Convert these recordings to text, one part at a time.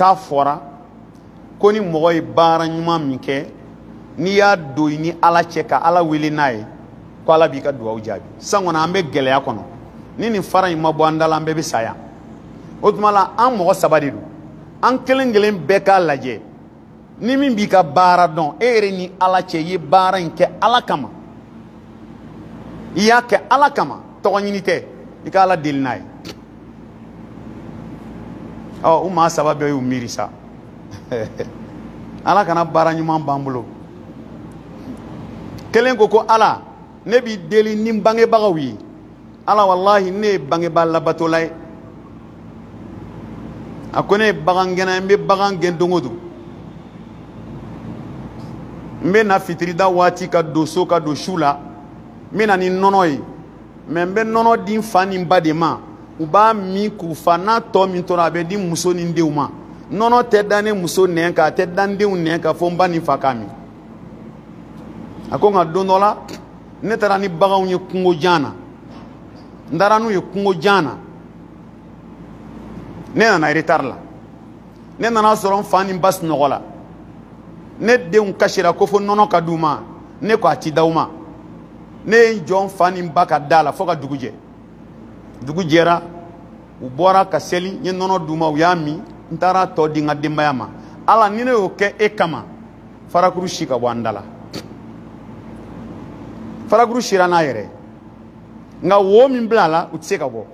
k'a fɔra ko ni mɔgɔ ye baara ɲuman min kɛ n'i y'a don i ni ala cɛ ka ala wele n'a ye ko ala b'i ka dugawu jaabi san kɔnɔ an bɛ gɛlɛya kɔnɔ ni nin fara in ma bɔ an da la an bɛɛ bɛ saya o tuma la an mɔgɔ saba de don an kelen kelen bɛɛ k'a lajɛ ni min b'i ka baara dɔn e yɛrɛ ni ala cɛ i ye baara in kɛ ala kama i y'a kɛ ala kama tɔgɔ ɲini tɛ i ka ala deli n'a ye ɔ u maa saba bɛɛ y'u miiri sa ala kana baara ɲuman b'an bolo kelen ko ko ala ne b'i deli ni bangebagaw ye ala walahi ne ye bangebaa labatola ye a ko ne ye bagan gɛnna ye n bɛ bagan gɛn don o don n bɛ na fitirida waati ka don so ka don su la n bɛ na ni nɔnɔ ye mɛ n bɛ nɔnɔ di n fa ni n ba de ma u b'a min k'u fa n'a tɔ min tora a bɛ di muso ni denw ma nɔnɔ tɛ da ne muso nɛn kan a tɛ da n denw nɛn kan fo n ba ni n fa k'a min a ko nka don dɔ la ne taara ni baganw ye kungo jan na n taara n'u ye kungo jan na ne nana retard la ne nana sɔrɔ n fa ni n ba sunɔgɔ la ne denw kasira ko fo nɔnɔ ka d'u ma ne ko a ti d'aw ma ne ye n jɔ n fa ni n ba ka da la fo ka dugu jɛ dugu jɛra u bɔra ka seli n ye nɔnɔ d'u ma u y'a min n taara tɔ di n ka denbaya ma ala ni ne y'o kɛ e kama farakuru si ka bɔ an da la farakuru sira n'a yɛrɛ nka wo min bila a la u tɛ se ka bɔ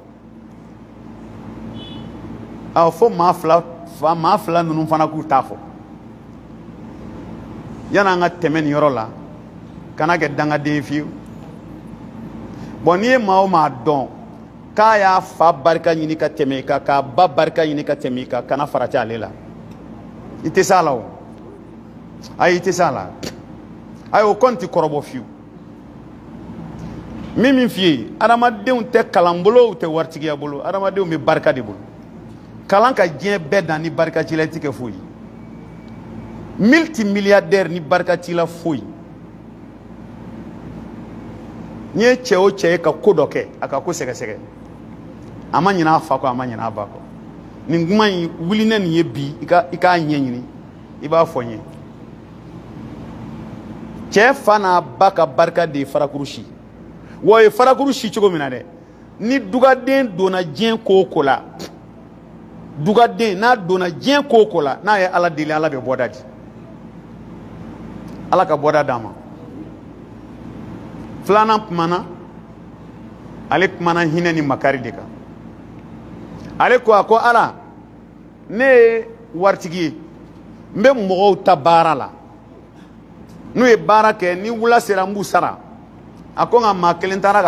awɔ fo maa fila fa maa fila ninnu fana k'u ta fɔ yan'an ka tɛmɛ nin yɔrɔ la kana kɛ dangaden ye fiyewu bɔn n'i ye maa o maa dɔn k'a y'a fa barika ɲini ka tɛmɛ i kan k'a ba barika ɲini ka tɛmɛ i kan kana farati ale la i tɛ se a la o ayi i tɛ se a la ayi o kɔni tɛ kɔrɔbɔ fiyewu min min f'i ye adamadenw tɛ kalan bolo u tɛ waritigiya bolo adamadenw bɛ barika de bolo kalan ka diɲɛ bɛɛ dan ni barika cila i tɛ kɛ foyi multimilliardaire ni barika cila foyi n'i ye cɛ o cɛ ye ka ko dɔ kɛ a ka ko sɛgɛsɛgɛ a ma ɲinɛ a fa kɔ a ma ɲinɛ a ba kɔ nin kuma in wuli ne nin ye bi i k'a ɲɛɲini i b'a fɔ n ye cɛ fa n'a ba ka barika de ye farakuru si wa o ye farakuru si cogo min na dɛ ni dugaden donna diɲɛ ko o ko la dugaden n'a donna diɲɛ ko o ko la n'a ye ala deli ala bɛ bɔda di ala ka bɔda d'a ma filanan kumana ale kumana hinɛ ni makari de kan ale ko a ko ala ne ye waritigi ye n bɛ mɔgɔw ta baara la n'u ye baara kɛ ni wula sera n b'u sara a ko nka maa kelen taara